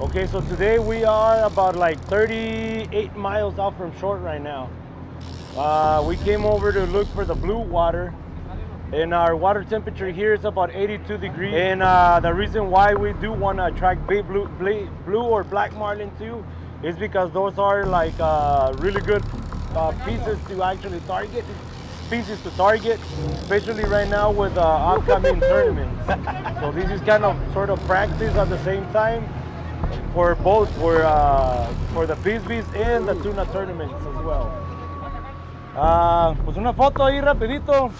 Okay, so today we are about like 38 miles out from short right now. Uh, we came over to look for the blue water and our water temperature here is about 82 degrees. And uh, the reason why we do want to attract big blue, blue or black marlin too is because those are like uh, really good uh, pieces to actually target, species to target, especially right now with uh, upcoming tournaments. So this is kind of sort of practice at the same time for both for uh, for the Bisbees and the tuna tournaments as well. Uh, pues una foto ahí rapidito.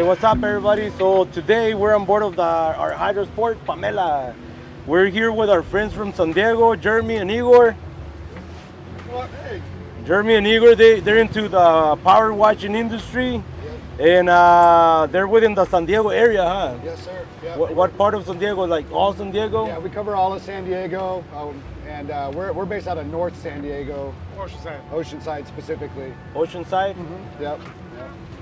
Okay, what's up everybody? So today we're on board of the, our Hydrosport Pamela. We're here with our friends from San Diego, Jeremy and Igor. hey. Jeremy and Igor, they, they're into the power washing industry and uh, they're within the San Diego area, huh? Yes, sir. Yeah. What, what part of San Diego? Like all San Diego? Yeah, we cover all of San Diego, um, and uh, we're, we're based out of North San Diego, Oceanside. Oceanside specifically. Oceanside? Yep. yep.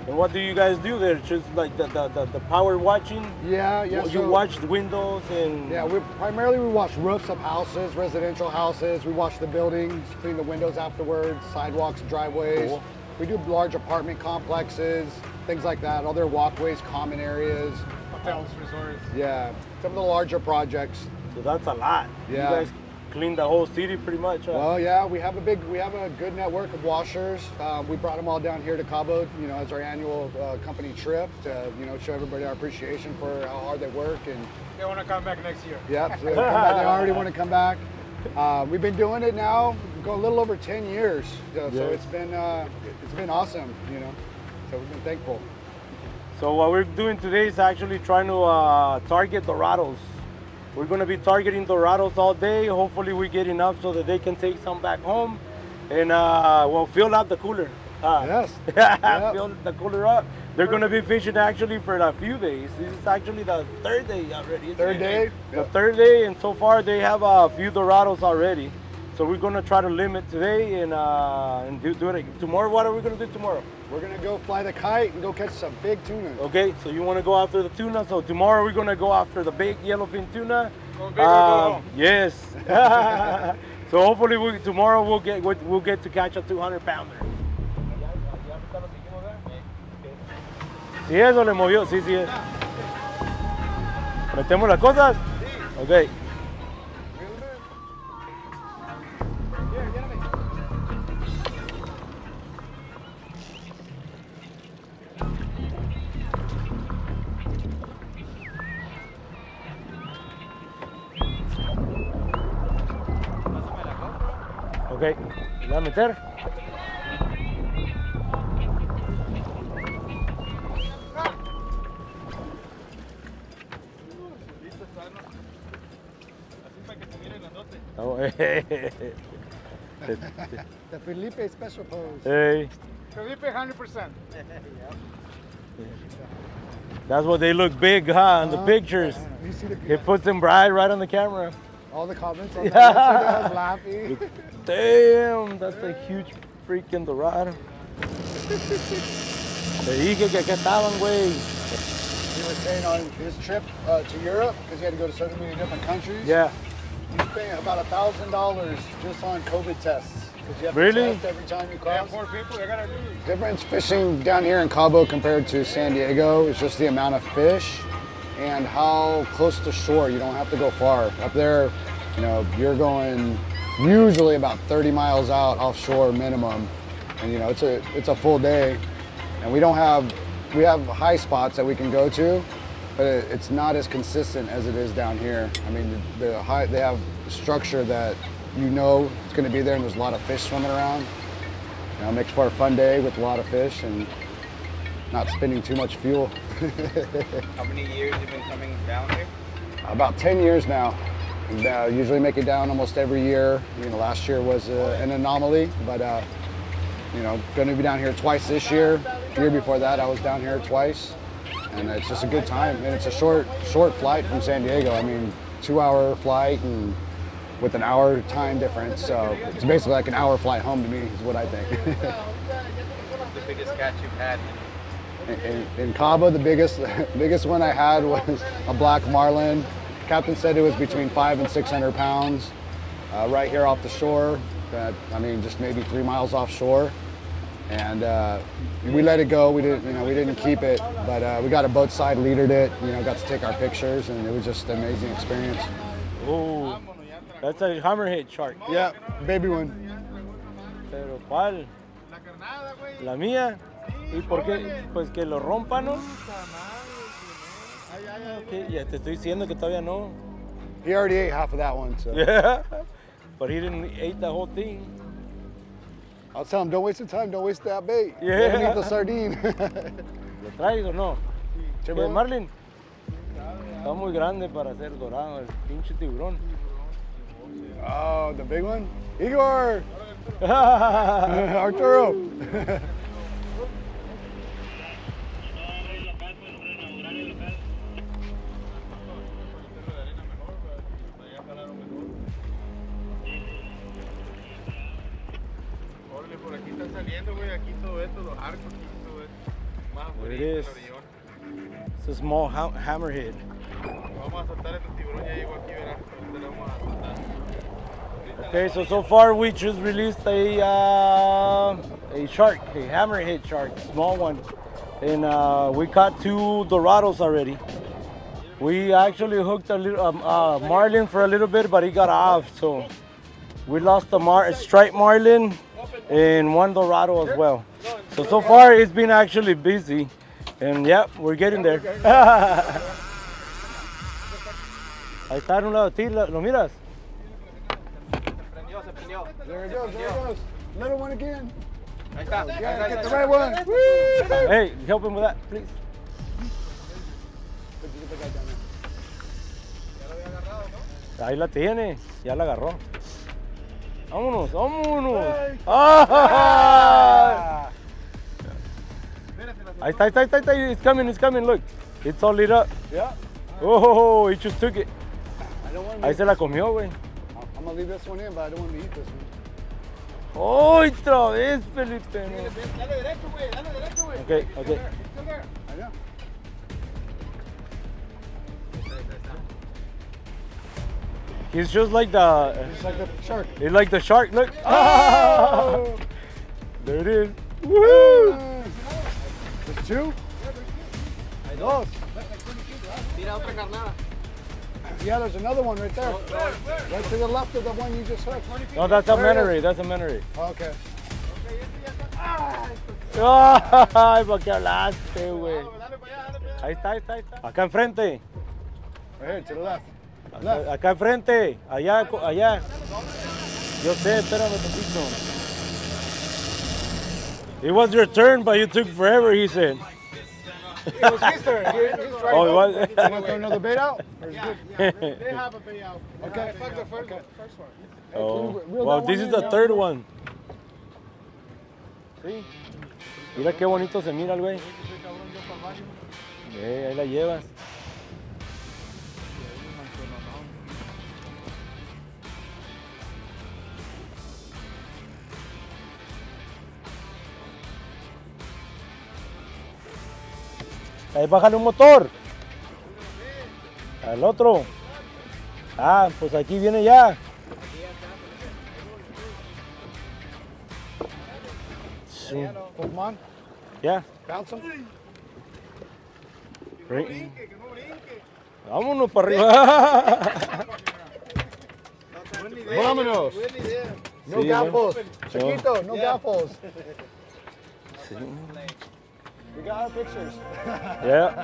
And what do you guys do there? Just like the, the, the, the power washing? Yeah, yeah. you so- watch the windows and Yeah, we primarily we watch roofs of houses, residential houses. We watch the buildings, clean the windows afterwards, sidewalks, driveways. Cool. We do large apartment complexes, things like that. Other walkways, common areas. Hotels, resorts. Yeah, some of the larger projects. so that's a lot. Yeah. You clean the whole city pretty much. huh? Well, yeah, we have a big, we have a good network of washers. Um, we brought them all down here to Cabo, you know, as our annual uh, company trip to, you know, show everybody our appreciation for how hard they work and They want to come back next year. yeah, so they, come back, they already want to come back. Uh, we've been doing it now, go a little over 10 years, so, so it's been, uh, it's been awesome, you know. So we've been thankful. So what we're doing today is actually trying to uh, target Dorados. We're gonna be targeting Dorados all day. Hopefully we get enough so that they can take some back home and uh, well fill up the cooler. Uh, Yes. Yep. fill the cooler up. They're gonna be fishing actually for a few days. This is actually the third day already. Third it? day. The third day, and so far they have a few Dorados already. So we're gonna try to limit today and uh, and do, do it tomorrow. What are we gonna do tomorrow? We're gonna go fly the kite and go catch some big tuna. Okay, so you want to go after the tuna. So tomorrow we're gonna go after the big yellowfin tuna. Go big Um, yes. so hopefully we, tomorrow we'll get we'll, we'll get to catch a 200 pounder. Sí, eso le movió, sí, sí. es. ¿Metemos las cosas? Ok. Ok, ¿le voy a meter? Oh, The Felipe special pose. hey, Felipe, 100%. that's what they look big, huh? In the Uh, pictures. You see the, It puts them bright right on the camera. all the comments on Yeah. that yesterday, I was laughing. Damn, that's a huge freaking Dorado. Te dije que acá estaban, güey. He was saying on his trip uh, to Europe, because he had to go to so many different countries. Yeah. He's paying about a thousand dollars just on COVID tests. 'cause you have to Really? test every time you Yeah, cross. four people, they gotta do it. Difference fishing down here in Cabo compared to San Diego is just the amount of fish and how close to shore. You don't have to go far. Up there, you know, you're going usually about 30 miles out offshore minimum. And you know, it's a it's a full day. And we don't have we have high spots that we can go to, but it, it's not as consistent as it is down here. I mean, the, the high they have structure that you know it's going to be there, and there's a lot of fish swimming around. You know, it makes for a fun day with a lot of fish and not spending too much fuel. How many years you been coming down here? About 10 years now. Uh, usually make it down almost every year. You know, last year was uh, an anomaly, but uh, you know, going to be down here twice this year. The year before that, I was down here twice, and it's just a good time. And it's a short, short flight from San Diego. I mean, two-hour flight and with an hour time difference. So it's basically like an hour flight home to me, is what I think. What's the biggest catch you've had? in, in, in Cabo, the biggest, biggest one I had was a black marlin. Captain said it was between five and 600 pounds. Uh, right here off the shore, that, I mean, just maybe three miles offshore. And uh, we let it go. We didn't, you know, we didn't keep it, but uh, we got a boat side, leadered it. You know, got to take our pictures, and it was just an amazing experience. Oh, that's a hammerhead shark. Yeah, baby one. Pero ¿cuál? La carnada, güey. La mía. ¿Y por qué? Pues que lo rompan, ¿no? Ok, Ya te estoy diciendo que todavía no. He already ate half of that one, so Yeah. But he didn't eat the whole thing. I'll tell him, don't waste the time, don't waste that bait. Yeah. Him eat the sardine. ¿Lo traes o no? Sí, eh, ¿Qué, bro. Marlin? Está muy grande para ser dorado, el pinche tiburón. oh, the big one? Igor! Arturo! Vamos a soltar. Okay, so so far we just released a uh, a shark, a hammerhead shark, small one, and uh, we caught two dorados already. We actually hooked a little um, uh, marlin for a little bit, but he got off, so we lost a, mar- a striped marlin and one dorado as well. So so far it's been actually busy, and yep, we're getting there. Ahí está en un lado de ti, ¿lo miras? Prendió, se prendió. There it goes, there it goes. Little one again. Ahí está. Yeah, está, get the right one. Hey, help him with that, please. Ahí la tiene, ya la agarró. Vámonos, vámonos. ¡Ah! Ahí está, ahí está, ahí está, ahí está. It's coming, it's coming, look. It's all lit up. Yeah. Oh, he just took it. I don't want to Ahí se la comió, güey. I'm gonna leave this one in, but I don't want to eat this one. Otra vez, Felipe. Dale derecho, güey. Dale derecho, güey. Okay, okay. Still there. I know. He's just like the, Just like the shark. he's like the shark. Look. Ah! There it is. Woo! There's two? Dos. Tira otra carnada. Yeah, there's another one right there. Right to the left of the one you just hooked. No, that's a. Menary. That's a Menary. Okay. Ay, ¿para qué hablaste, güey? Ahí está, ahí está, ahí está. Acá enfrente. Right here, to the left. Acá, acá enfrente. Allá, allá. Yo sé, espérame un poquito. It was your turn, but you took forever, he said. It was his turn. He- he's. Oh, it was? You want to throw another bait out? Or is it good? They have a bait out. Okay. Fuck the first, first one. Oh. reel Well, this is the yeah. third one. Sí. Mira qué bonito se mira el güey. Eh, ahí la llevas. Ahí bájale un motor. Al otro. Ah, pues aquí viene ya. Sí. 'em on. Ya. Vámonos para arriba. Vámonos. No Sí. Chiquito, no gaffles. Sí. We got our pictures. yeah.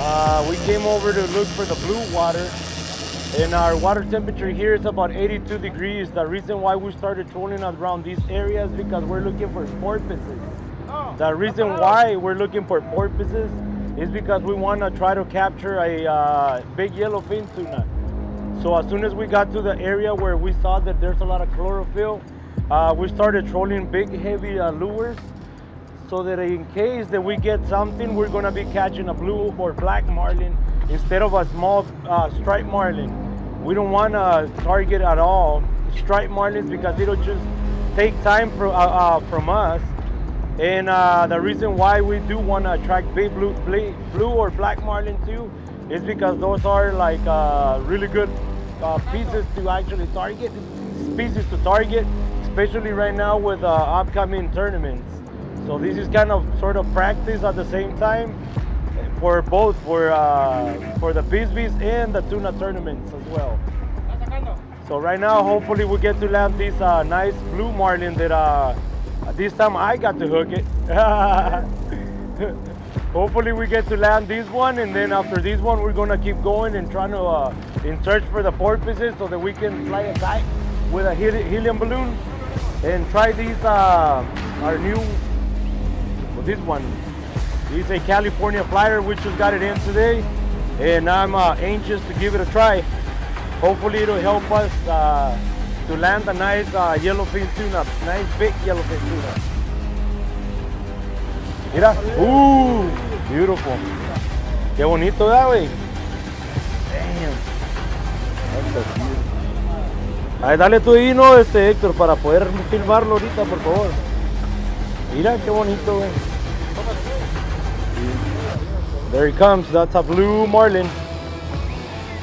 Uh, we came over to look for the blue water and our water temperature here is about 82 degrees. The reason why we started trolling around these areas because we're looking for porpoises. The reason why we're looking for porpoises is because we want to try to capture a uh, big yellowfin tuna. So as soon as we got to the area where we saw that there's a lot of chlorophyll, uh, we started trolling big heavy uh, lures so that in case that we get something, we're gonna be catching a blue or black marlin instead of a small uh, striped marlin. We don't wanna target at all striped marlins because it'll just take time for, uh, uh, from us. And uh, the reason why we do wanna attract big blue, blue or black marlin too is because those are like uh, really good uh, pieces to actually target, species to target, especially right now with uh, upcoming tournaments. So this is kind of sort of practice at the same time for both for uh, for the Bisbees and the tuna tournaments as well. So right now, hopefully we get to land this uh, nice blue marlin that uh, this time I got to hook it. hopefully we get to land this one and then after this one we're gonna keep going and trying to uh, in search for the porpoises so that we can fly a kite with a helium balloon and try these uh, our new well, this one is a California flyer we just got it in today and I'm uh, anxious to give it a try hopefully it'll help us uh, to land a nice uh, yellowfin tuna nice big yellowfin tuna Mira, uh, beautiful. Qué bonito, ¿verdad, güey? Damn. Cute. Ahí, dale tú ahí, ¿no, este, Héctor, para poder filmarlo ahorita, por favor. Mira, qué bonito. There he comes, that's a blue marlin.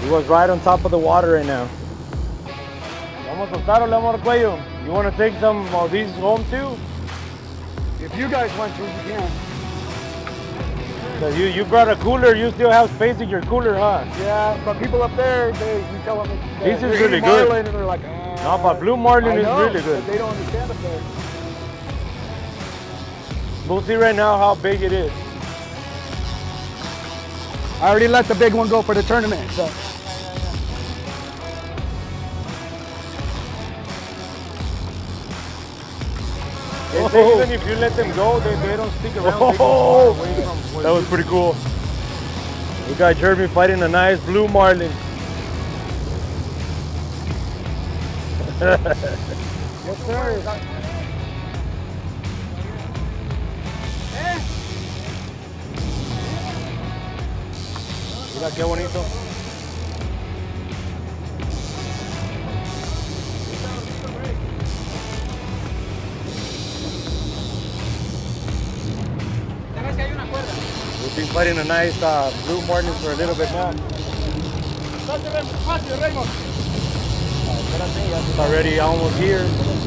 He was right on top of the water right now. Vamos a soltar o le vamos al cuello? You want to take some of these home too? If you guys want to, you can. So you, you brought a cooler, you still have space in your cooler, huh? Yeah, but people up there, they you tell them it's, This is really good. marlin, and they're like, ah. No, but blue marlin I is know, really good. But they don't understand up there. We'll see right now how big it is. I already let the big one go for the tournament. So. They say oh. even if you let them go, they, they don't stick around. They Oh. away from that was pretty cool. We got Jeremy fighting a nice blue marlin. Yes, sir. Mira qué bonito. We've been fighting a nice uh, blue marlin for a little bit now. It's already almost here.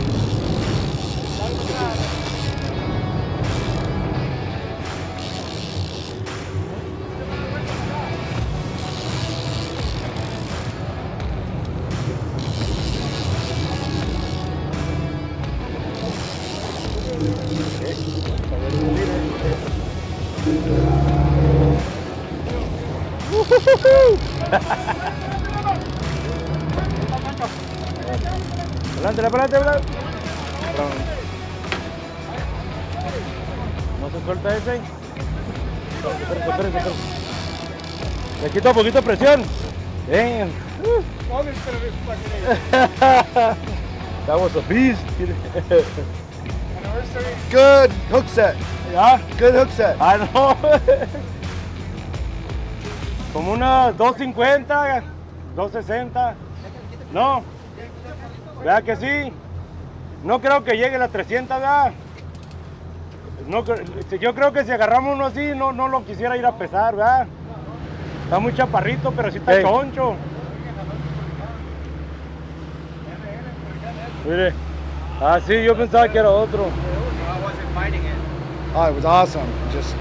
Adelante, adelante, adelante. No se suelta ese. Espérense, espérense, espérense. Le quito un poquito de presión. Damn. That was a beast. Good hook set. ¿Ya? Good hook set. Ah, no. Como unas 250, 260. No. Vea que sí. No creo que llegue a las 300, ¿verdad? No, yo creo que si agarramos uno así, no, no lo quisiera ir a pesar, ¿verdad? Está muy chaparrito, pero sí está Ey. choncho. Mire. Ah, sí, yo pensaba que era otro. Oh, it was awesome. Just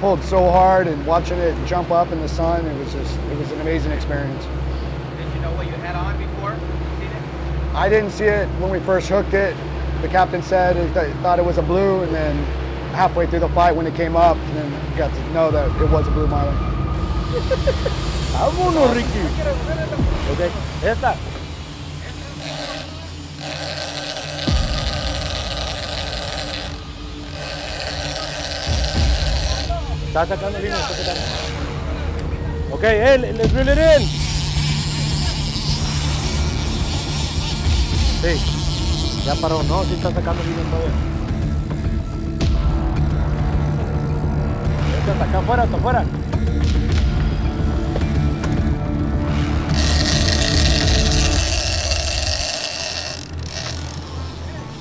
pulled so hard and watching it jump up in the sun. It was just, it was an amazing experience. Did you know what you had on before? Seen it? I didn't see it when we first hooked it. The captain said he th- thought it was a blue, and then halfway through the fight when it came up, and then got to know that it was a blue marlin. Vámonos, Ricky. Ok, esta. Está sacando línea, está sacando. Ok, hey, let's reel it in. Sí. Ya paró, no, sí está sacando línea todavía. Este hasta acá afuera, hasta afuera.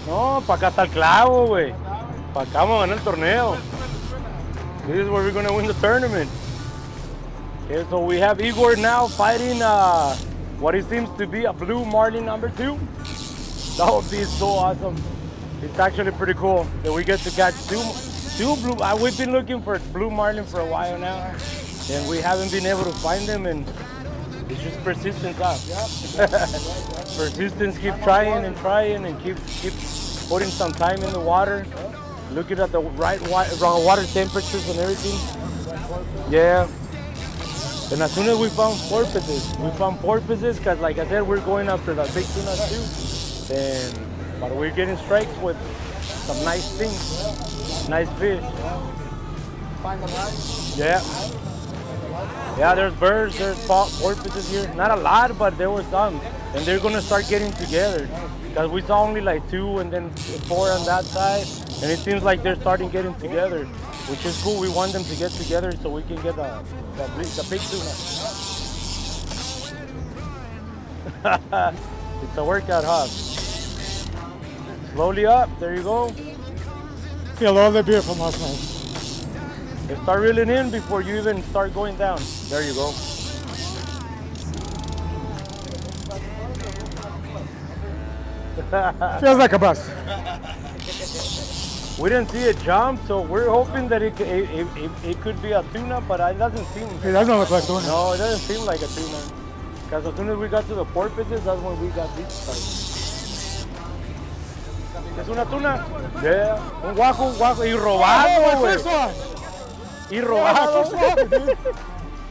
No, para acá está el clavo, güey. Para acá vamos a ganar el torneo. This is where we're gonna win the tournament. Okay, so we have Igor now fighting uh, what it seems to be a blue marlin number two. That would be so awesome. It's actually pretty cool that we get to catch two, two blue. Uh, we've been looking for blue marlin for a while now, and we haven't been able to find them. And it's just persistence, huh? persistence. Keep trying and trying, and keep keep putting some time in the water. Looking at the right water temperatures and everything. Yeah. And as soon as we found porpoises, we found porpoises because, like I said, we're going after the big tuna too. And but we're getting strikes with some nice things, nice fish. Find them right. Yeah. Yeah, there's birds, there's porpoises here. Not a lot, but there were some. And they're gonna start getting together. Because we saw only like two and then four on that side. And it seems like they're starting getting together, which is cool. We want them to get together so we can get the, the, big- the big tuna. it's a workout, huh? Slowly up, there you go. Feel all the beer from last night. And start reeling in before you even start going down. There you go. Feels like a bus. We didn't see it jump, so we're hoping that it, it, it, it, it could be a tuna, but it doesn't seem. It doesn't look like tuna. No, it doesn't seem like a tuna. Because as soon as we got to the porpoises, that's when we got these started. ¿Es una tuna? Yeah. Un guaco, guaco. Y Oh, robado, my güey. one. Y Yeah, robado. one.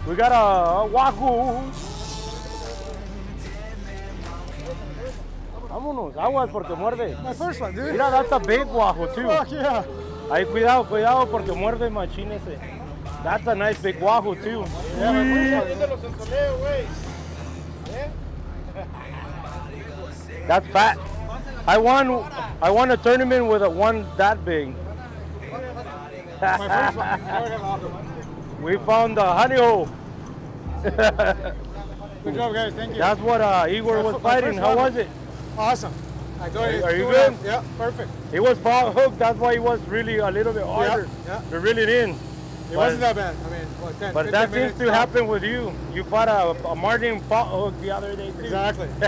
We got a, a wahoo. Vámonos, aguas porque muerde. My first one, dude. Mira, that's a big wahoo too. Fuck yeah. Ahí cuidado, cuidado porque muerde machín ese. That's a nice big wahoo too. Yeah, my first one. de los ensoleo, güey. That's fat. I won I won a tournament with a one that big. My first one. Never get lost. we found the honey hole. Good job, guys. Thank you. That's what uh, Igor was fighting. How was it? Awesome. I thought Are- are you good? Yeah, perfect. It was foul hooked. That's why it was really a little bit harder yeah. to reel it in. It But- wasn't that bad. I mean, what, 10, But that seems to happen with you. You fought a, a Martin pot hook the other day too. Exactly.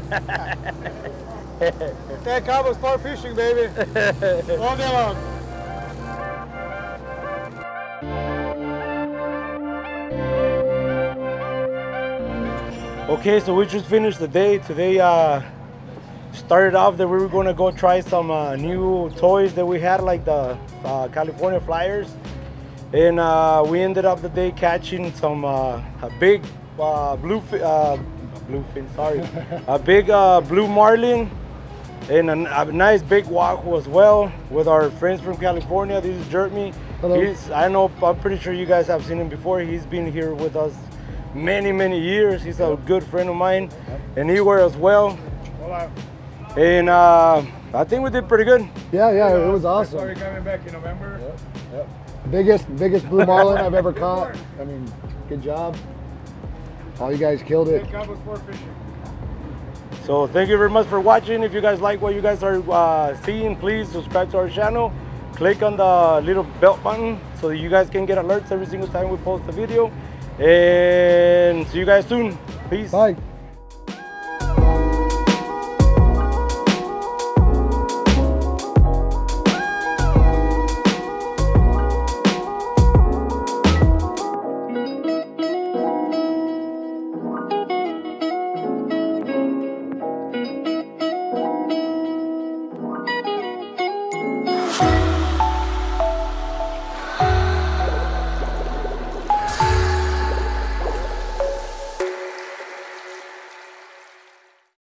That Cabo sport fishing, baby. All day long. Okay, so we just finished the day. Today uh, started off that we were gonna go try some uh, new toys that we had, like the uh, California Flyers, and uh, we ended up the day catching some uh, a big uh, blue uh, bluefin, sorry, a big uh, blue marlin, and a, a nice big wahoo as well with our friends from California. This is Jeremy. Hello. He's, I know, I'm pretty sure you guys have seen him before. He's been here with us many, many years. He's a good friend of mine, and Igor as well. And uh, I think we did pretty good. Yeah, yeah, it was awesome. Sorry, awesome. coming back in November. Yep. Biggest, biggest blue marlin I've ever caught. I mean, good job. All you guys killed it. That Cabo sport fishing. So thank you very much for watching. If you guys like what you guys are uh, seeing, please subscribe to our channel. Click on the little bell button so that you guys can get alerts every single time we post a video. And see you guys soon. Peace. Bye.